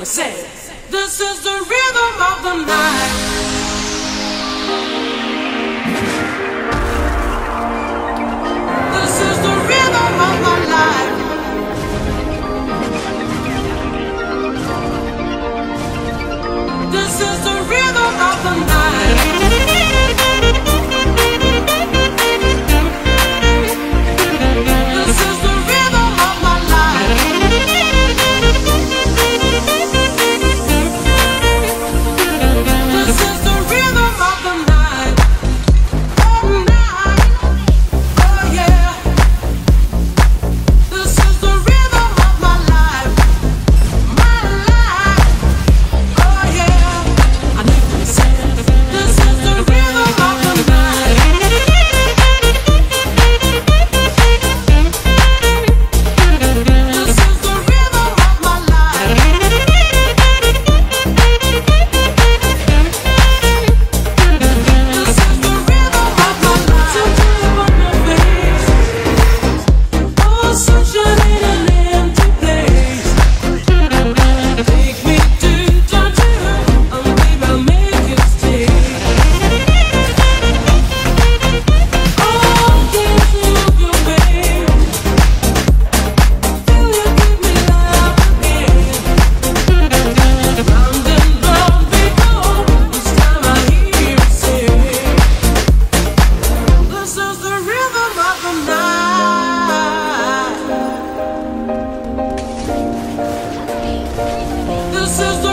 gonna say, this is the rhythm of the night. This is the